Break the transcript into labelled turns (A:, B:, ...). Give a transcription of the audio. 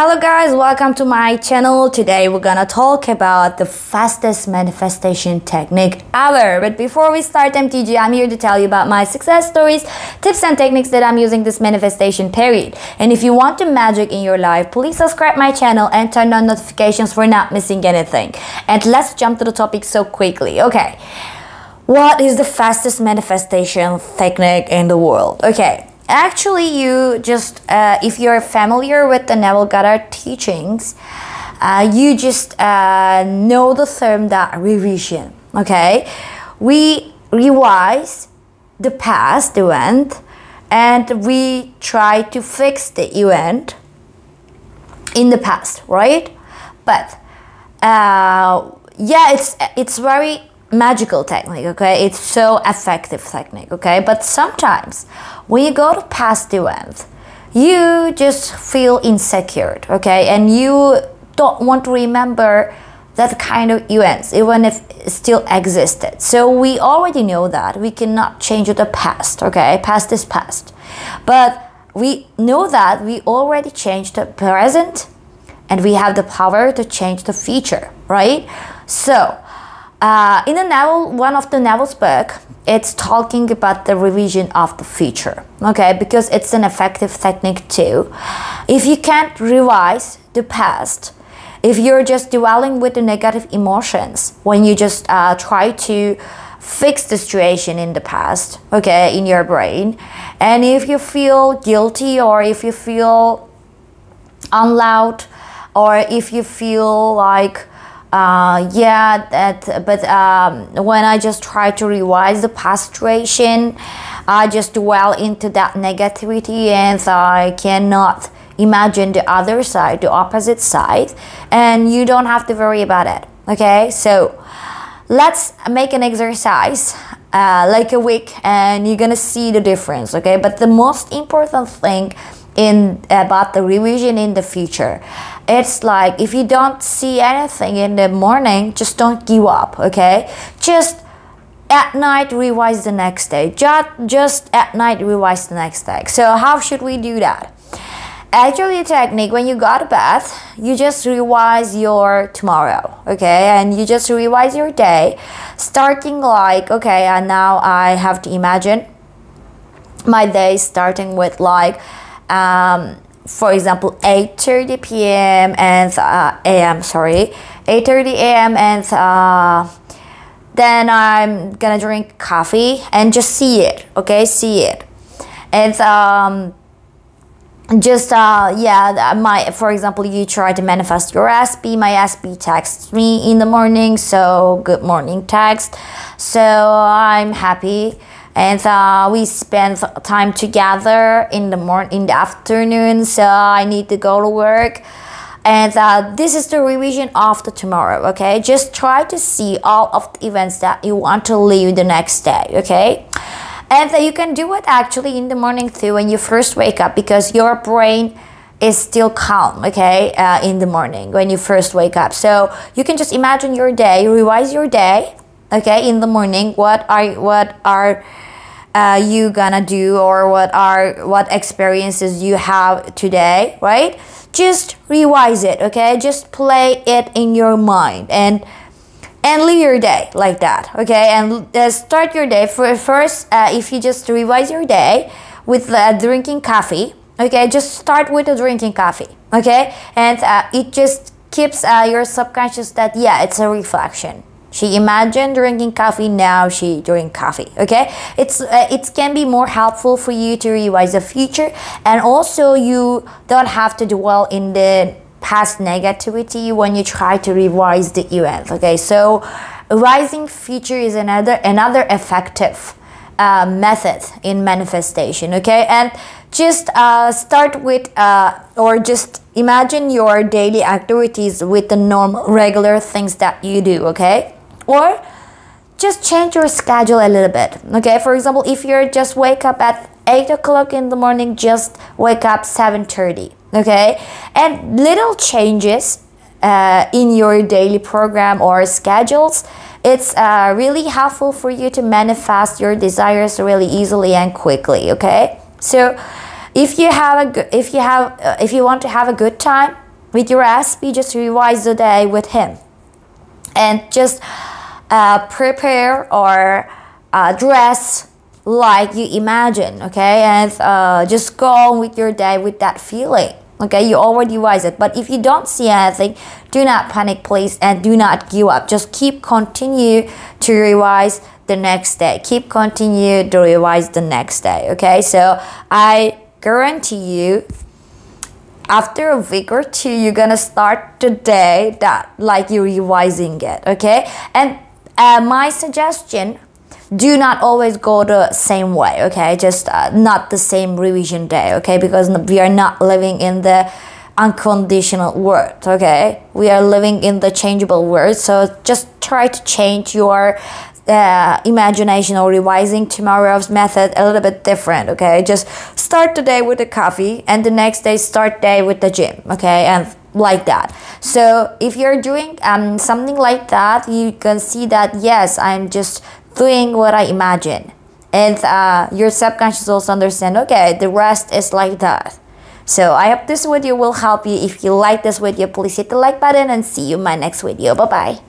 A: Hello guys, welcome to my channel. Today we're gonna talk about the fastest manifestation technique ever. But before we start MTG, I'm here to tell you about my success stories, tips and techniques that I'm using this manifestation period. And if you want the magic in your life, please subscribe my channel and turn on notifications for not missing anything. And let's jump to the topic so quickly. Okay. What is the fastest manifestation technique in the world? Okay, actually you just uh, if you're familiar with the neville goddard teachings uh, you just uh, know the term that revision okay? We revise the past event and we try to fix the event in the past right? But uh, yeah it's it's very magical technique okay? It's so effective technique okay? But sometimes when you go to past events you just feel insecure okay? And you don't want to remember that kind of events even if it still existed. So we already know that we cannot change the past okay? Past is past. But we know that we already changed the present and we have the power to change the future right? So uh, in the Neville, one of the Neville's book, it's talking about the revision of the future. Okay, because it's an effective technique too. If you can't revise the past, if you're just dwelling with the negative emotions when you just uh, try to fix the situation in the past, okay, in your brain, and if you feel guilty or if you feel unloud or if you feel like uh, yeah, that, but um, when I just try to revise the past situation, I just dwell into that negativity and I cannot imagine the other side, the opposite side, and you don't have to worry about it. Okay, so let's make an exercise uh, like a week and you're gonna see the difference. Okay, but the most important thing in about the revision in the future it's like if you don't see anything in the morning just don't give up okay? Just at night revise the next day. Just just at night revise the next day. So how should we do that? Actually technique when you got to bed you just revise your tomorrow okay? And you just revise your day starting like okay and now i have to imagine my day starting with like um, for example 8.30 p.m and uh, am sorry. 8.30 a.m and uh, then i'm gonna drink coffee and just see it okay? See it. And um, just uh, yeah my for example you try to manifest your sp my sp texts me in the morning so good morning text. So i'm happy and uh, we spend time together in the morning in the afternoon so i need to go to work. And uh, this is the revision of the tomorrow okay? Just try to see all of the events that you want to leave the next day okay? And uh, you can do it actually in the morning too when you first wake up because your brain is still calm okay uh, in the morning when you first wake up. So you can just imagine your day revise your day okay in the morning. What are what are uh, you gonna do or what are what experiences you have today right? Just revise it okay? Just play it in your mind and and live your day like that okay? And uh, start your day. For first uh, if you just revise your day with uh, drinking coffee okay? Just start with a drinking coffee okay? And uh, it just keeps uh, your subconscious that yeah it's a reflection she imagined drinking coffee, now she drink coffee. Okay, it's uh, it can be more helpful for you to revise the future, and also you don't have to dwell in the past negativity when you try to revise the event. Okay, so revising future is another another effective uh, method in manifestation. Okay, and just uh, start with uh, or just imagine your daily activities with the normal regular things that you do. Okay or just change your schedule a little bit okay? For example if you're just wake up at 8 o'clock in the morning just wake up 7.30 okay? And little changes uh, in your daily program or schedules it's uh, really helpful for you to manifest your desires really easily and quickly okay? So if you have a if you have uh, if you want to have a good time with your SP, just revise the day with him. And just uh, prepare or uh, dress like you imagine, okay? And uh, just go on with your day with that feeling. Okay, you already revise it. But if you don't see anything, do not panic, please, and do not give up. Just keep continue to revise the next day. Keep continue to revise the next day. Okay, so I guarantee you after a week or two you're gonna start the day that like you're revising it okay and uh, my suggestion do not always go the same way okay? Just uh, not the same revision day okay? Because we are not living in the unconditional world okay? We are living in the changeable world so just try to change your uh, imagination or revising tomorrow's method a little bit different okay? Just start the day with the coffee and the next day start day with the gym okay? And like that. So if you're doing um, something like that you can see that yes i'm just doing what i imagine. And uh, your subconscious also understand okay the rest is like that. So i hope this video will help you. If you like this video please hit the like button and see you in my next video. Bye bye